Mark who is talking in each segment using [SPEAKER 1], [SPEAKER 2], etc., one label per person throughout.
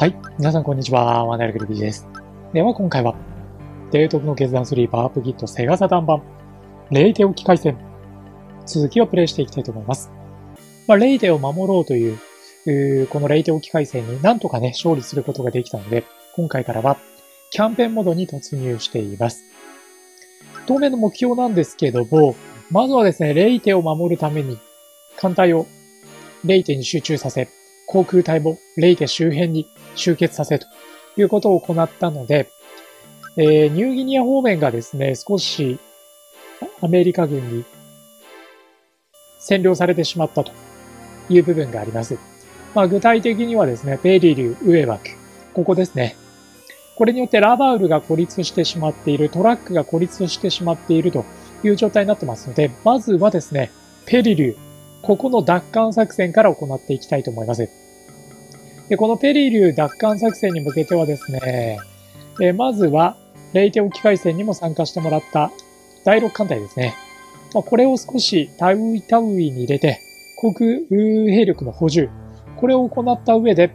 [SPEAKER 1] はい。皆さん、こんにちは。ワナルグルビーです。では、今回は、デート部の決断3パープギットセガサダン版、レイテオ機械戦、続きをプレイしていきたいと思います。まあ、レイテを守ろうという、うこのレイテオ機械戦になんとかね、勝利することができたので、今回からは、キャンペーンモードに突入しています。当面の目標なんですけども、まずはですね、レイテを守るために、艦隊をレイテに集中させ、航空隊もレイテ周辺に集結させということを行ったので、えー、ニューギニア方面がですね、少しアメリカ軍に占領されてしまったという部分があります。まあ、具体的にはですね、ペリリュー、ウエバク、ここですね。これによってラバウルが孤立してしまっている、トラックが孤立してしまっているという状態になってますので、まずはですね、ペリリュー、ここの奪還作戦から行っていきたいと思います。で、このペリリュー奪還作戦に向けてはですね、えまずは、レイテオ機械戦にも参加してもらった第6艦隊ですね。まあ、これを少しタウイタウイに入れて、航空兵力の補充、これを行った上で、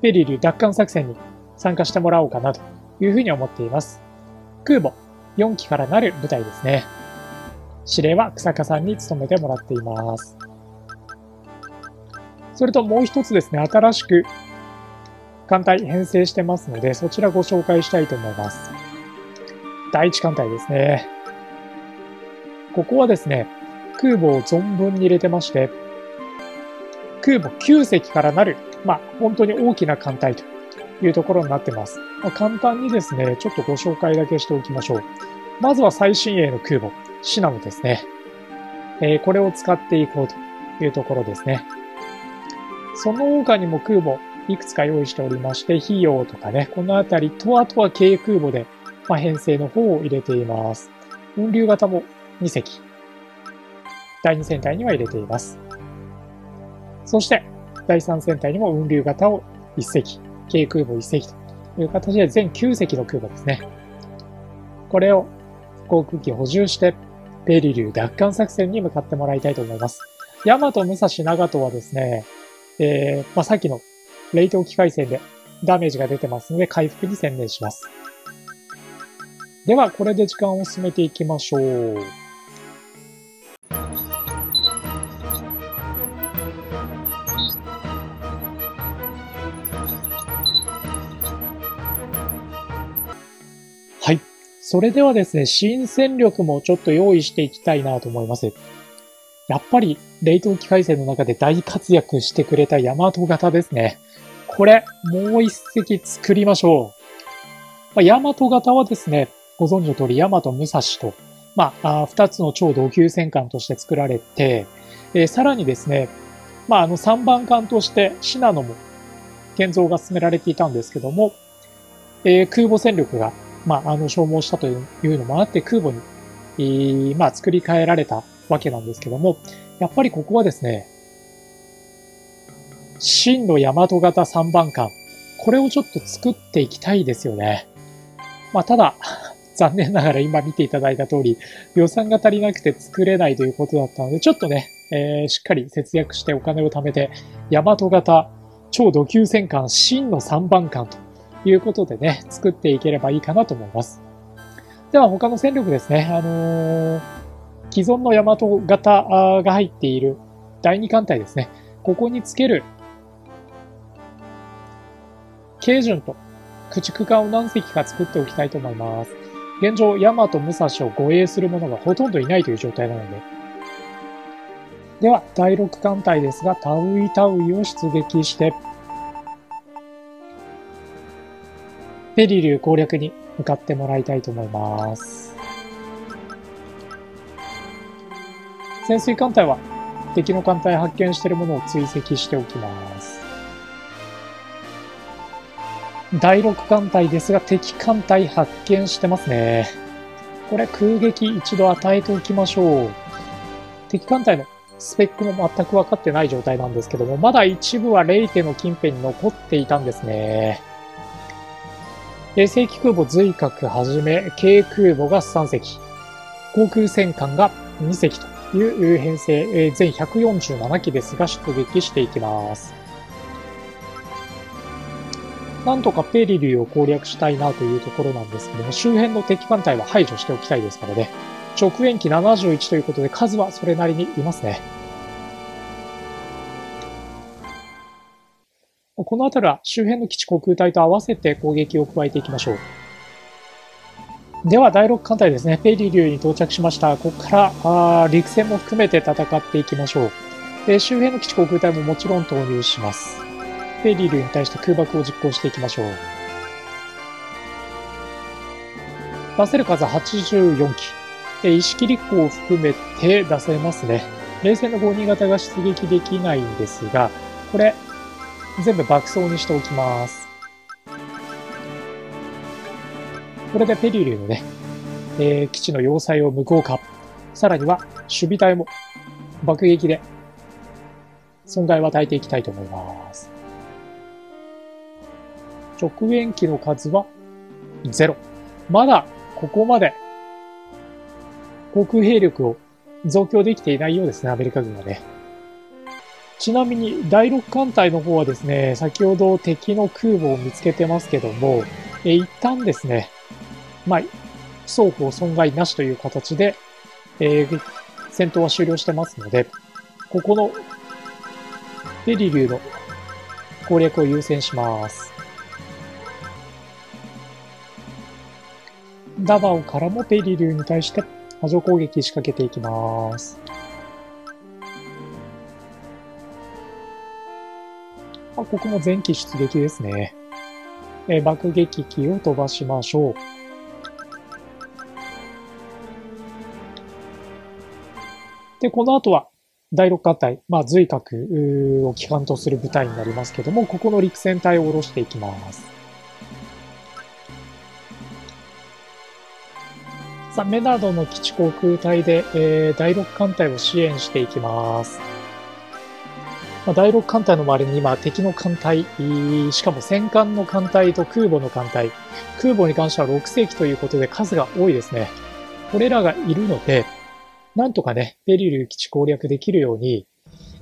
[SPEAKER 1] ペリリュー奪還作戦に参加してもらおうかなというふうに思っています。空母4機からなる部隊ですね。指令は草加さんに務めてもらっています。それともう一つですね、新しく艦隊編成してますので、そちらご紹介したいと思います。第一艦隊ですね。ここはですね、空母を存分に入れてまして、空母9隻からなる、まあ、本当に大きな艦隊というところになってます。まあ、簡単にですね、ちょっとご紹介だけしておきましょう。まずは最新鋭の空母、シナノですね。えー、これを使っていこうというところですね。その他にも空母、いくつか用意しておりまして、費用とかね、このあたりと、あとは軽空母で、まあ、編成の方を入れています。運流型も2隻。第2戦隊には入れています。そして、第3戦隊にも運流型を1隻、軽空母1隻という形で全9隻の空母ですね。これを航空機補充して、ペリリュー奪還作戦に向かってもらいたいと思います。ヤマト、ムサシ、ナガトはですね、えー、まあ、さっきの冷凍機械戦でダメージが出てますので回復に専念します。では、これで時間を進めていきましょう。はい。それではですね、新戦力もちょっと用意していきたいなと思います。やっぱり、冷凍機械戦の中で大活躍してくれたヤマト型ですね。これ、もう一隻作りましょう。まあ、ヤマト型はですね、ご存知の通りヤマト武蔵と、まあ、二つの超同級戦艦として作られて、えー、さらにですね、まあ、あの三番艦としてシナノも建造が進められていたんですけども、えー、空母戦力が、まあ、あの消耗したというのもあって空母に、えー、まあ、作り変えられたわけなんですけども、やっぱりここはですね、真の大和型3番艦、これをちょっと作っていきたいですよね。まあ、ただ、残念ながら今見ていただいた通り、予算が足りなくて作れないということだったので、ちょっとね、えー、しっかり節約してお金を貯めて、大和型超土級戦艦真の3番艦ということでね、作っていければいいかなと思います。では他の戦力ですね。あのー既存の大和型が入っている第二艦隊ですね。ここにつける軽順と駆逐艦を何隻か作っておきたいと思います。現状、大和武蔵を護衛する者がほとんどいないという状態なので。では、第6艦隊ですが、タウイタウイを出撃して、ペリリュー攻略に向かってもらいたいと思います。潜水艦隊は敵の艦隊発見しているものを追跡しておきます。第6艦隊ですが敵艦隊発見してますね。これ空撃一度与えておきましょう。敵艦隊のスペックも全く分かってない状態なんですけども、まだ一部はレイテの近辺に残っていたんですね。衛星機空母随角はじめ、軽空母が3隻、航空戦艦が2隻という編成、全147機ですが出撃していきます。なんとかペリリューを攻略したいなというところなんですけども、周辺の敵艦隊は排除しておきたいですからね。直縁機71ということで数はそれなりにいますね。この辺りは周辺の基地航空隊と合わせて攻撃を加えていきましょう。では、第6艦隊ですね。ペリリューに到着しました。ここからあ陸戦も含めて戦っていきましょう。で周辺の基地航空隊ももちろん投入します。ペリリューに対して空爆を実行していきましょう。出せる数84機。え意識立候を含めて出せますね。冷戦の5人型が出撃できないんですが、これ、全部爆走にしておきます。これでペリリューのね、えー、基地の要塞を無効化。さらには、守備隊も爆撃で損害を与えていきたいと思います。直縁機の数は0。まだここまで航空兵力を増強できていないようですね、アメリカ軍はね。ちなみに第6艦隊の方はですね、先ほど敵の空母を見つけてますけども、え一旦ですね、まあ、双方損害なしという形で、えー、戦闘は終了してますので、ここのペリリューの攻略を優先します。ダバオからもペリリューに対して波状攻撃仕掛けていきます。あ、ここも前期出撃ですね。え爆撃機を飛ばしましょう。で、この後は第6艦隊、まあ、随閣を機関とする部隊になりますけども、ここの陸戦隊を下ろしていきます。さあ、メナドの基地航空隊で、えー、第6艦隊を支援していきます。まあ、第6艦隊の周りに今、敵の艦隊、しかも戦艦の艦隊と空母の艦隊、空母に関しては6隻ということで数が多いですね。これらがいるので、なんとかね、ペリル基地攻略できるように、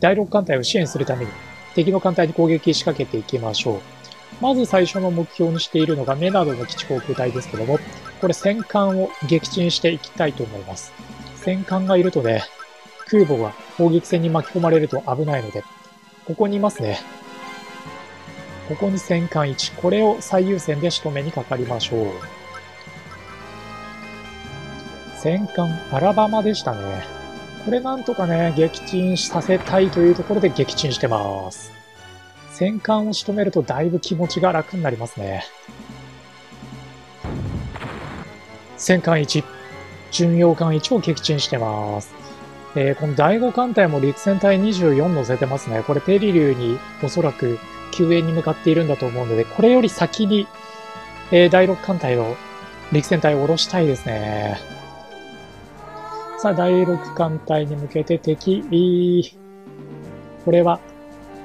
[SPEAKER 1] 第6艦隊を支援するために、敵の艦隊に攻撃仕掛けていきましょう。まず最初の目標にしているのがメナドの基地航空隊ですけども、これ戦艦を撃沈していきたいと思います。戦艦がいるとね、空母が砲撃戦に巻き込まれると危ないので、ここにいますね。ここに戦艦1。これを最優先で仕留めにかかりましょう。戦艦アラバマでしたね。これなんとかね、撃沈させたいというところで撃沈してます。戦艦を仕留めるとだいぶ気持ちが楽になりますね。戦艦1、巡洋艦1を撃沈してます。えー、この第5艦隊も陸戦隊24乗せてますね。これペリリューにおそらく救援に向かっているんだと思うので、これより先に、えー、第6艦隊の陸戦隊を下ろしたいですね。さあ、第6艦隊に向けて敵、これは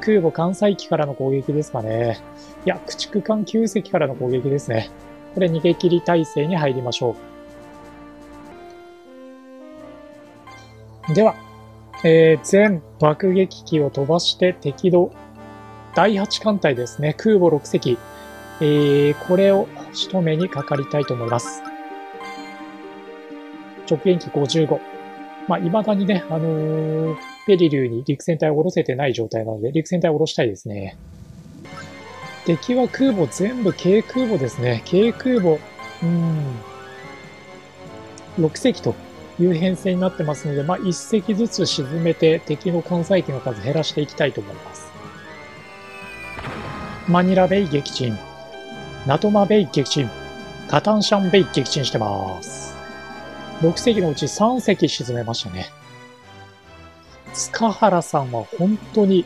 [SPEAKER 1] 空母艦載機からの攻撃ですかね。いや、駆逐艦9隻からの攻撃ですね。これ逃げ切り体制に入りましょう。では、えー、全爆撃機を飛ばして敵の第8艦隊ですね。空母6隻。えー、これを仕留めにかかりたいと思います。直撃機55。まあ、未だにね、あのー、ペリリューに陸戦隊を下ろせてない状態なので、陸戦隊を下ろしたいですね。敵は空母全部軽空母ですね。軽空母、うん、6隻という編成になってますので、まあ、1隻ずつ沈めて敵の艦載機の数減らしていきたいと思います。マニラベイ撃沈。ナトマベイ撃沈。カタンシャンベイ撃沈してます。6隻のうち3隻沈めましたね。塚原さんは本当に、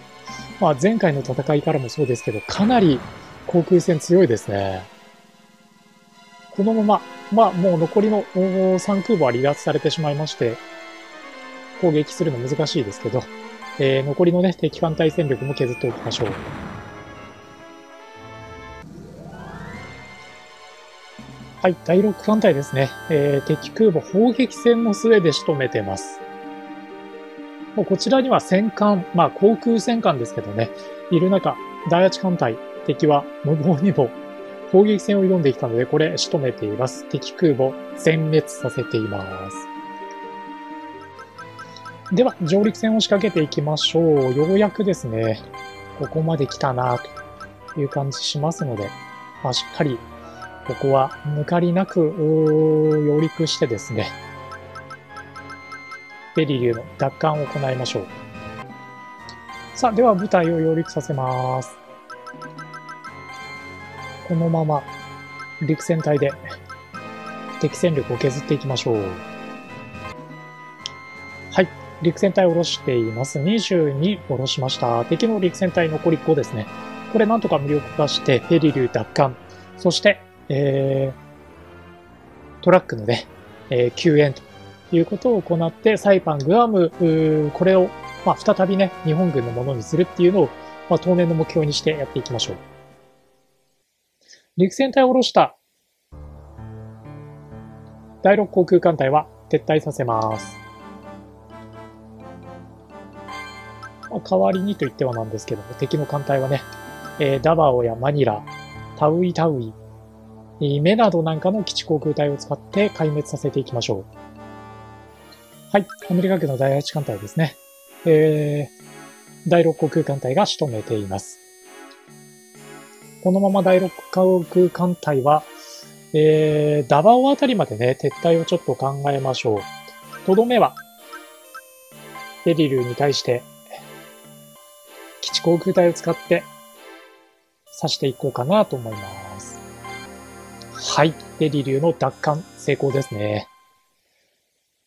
[SPEAKER 1] まあ前回の戦いからもそうですけど、かなり航空戦強いですね。このまま、まあもう残りの3空母は離脱されてしまいまして、攻撃するの難しいですけど、えー、残りのね、敵艦隊戦力も削っておきましょう。はい、第6艦隊ですね。えー、敵空母砲撃戦の末で仕留めてます。もうこちらには戦艦、まあ航空戦艦ですけどね、いる中、第8艦隊、敵は無謀にも攻撃戦を挑んできたので、これ仕留めています。敵空母全滅させています。では、上陸戦を仕掛けていきましょう。ようやくですね、ここまで来たなという感じしますので、まあ、しっかり、ここは抜かりなく、上陸してですね、ベリリューの奪還を行いましょう。さあ、では部隊を揚陸させます。このまま陸戦隊で敵戦力を削っていきましょう。はい。陸戦隊を下ろしています。22下ろしました。敵の陸戦隊残り5ですね。これなんとか無力化して、ペリリュー奪還。そして、えー、トラックのね、えー、救援ということを行って、サイパン、グアム、これをまあ、再びね、日本軍のものにするっていうのを、まあ、当面の目標にしてやっていきましょう。陸戦隊を下ろした第6航空艦隊は撤退させます。まあ、代わりにと言ってはなんですけども、敵の艦隊はね、えー、ダバオやマニラ、タウイタウイ、メなどなんかの基地航空隊を使って壊滅させていきましょう。はい、アメリカ軍の第8艦隊ですね。えー、第6航空艦隊が仕留めています。このまま第6航空艦隊は、えー、ダバオあたりまでね、撤退をちょっと考えましょう。とどめは、デリルに対して、基地航空隊を使って刺していこうかなと思います。はい。デリリューの奪還成功ですね。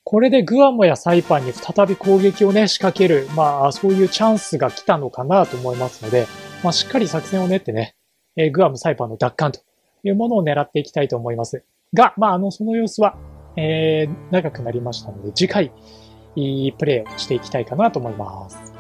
[SPEAKER 1] これでグアムやサイパンに再び攻撃をね、仕掛ける、まあ、そういうチャンスが来たのかなと思いますので、まあ、しっかり作戦を練ってね、えー、グアム、サイパンの奪還というものを狙っていきたいと思います。が、まあ、あの、その様子は、えー、長くなりましたので、次回、いいプレイをしていきたいかなと思います。